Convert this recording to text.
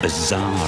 bizarre.